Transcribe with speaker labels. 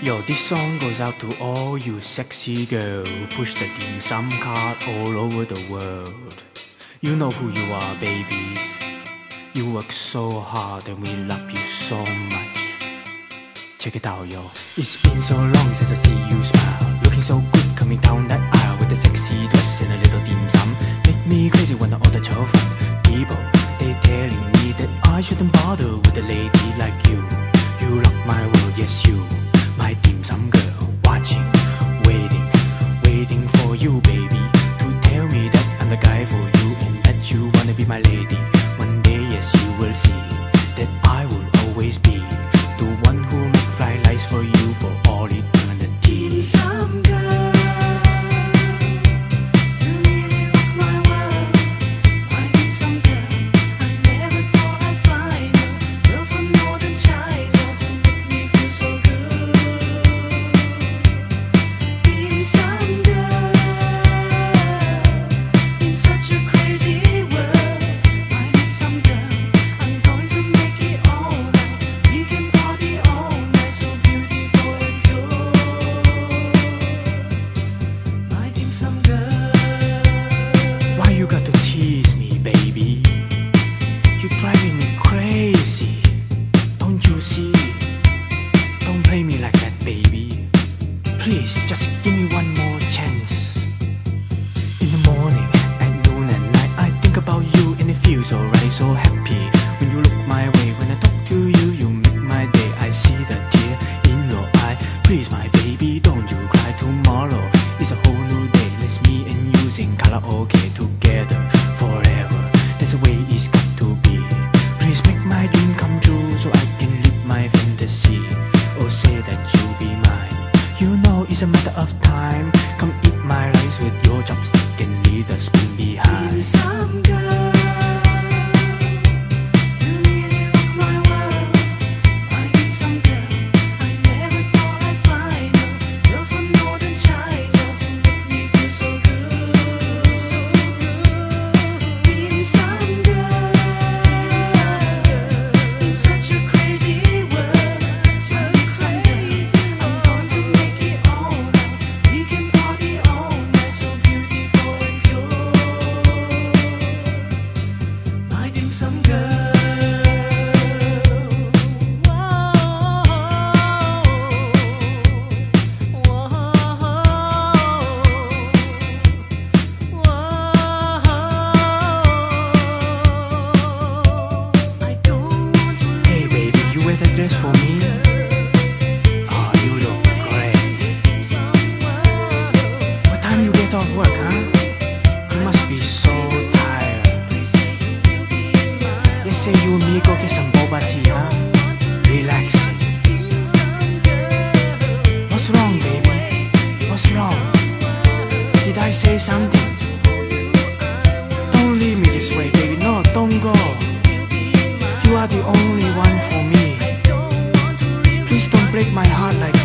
Speaker 1: Yo, this song goes out to all you sexy girl who push the dim sum card all over the world. You know who you are, baby. You work so hard and we love you so much. Check it out, yo. It's been so long since I see you smile. Looking so good coming down that aisle with a sexy dress and a little dim sum. Make me
Speaker 2: some good.
Speaker 1: are okay together forever. That's the way it's got to be. Please make my dream come true so I can live my fantasy. Oh, say that you'll be mine. You know it's a matter of time. Come eat my rice with your chopstick and leave the spoon behind.
Speaker 2: Dim girl.
Speaker 1: some girl. What's wrong, baby? What's wrong? Did I say something? Don't leave me this way, baby. No, don't go. You are the only one for me. Please don't break my heart like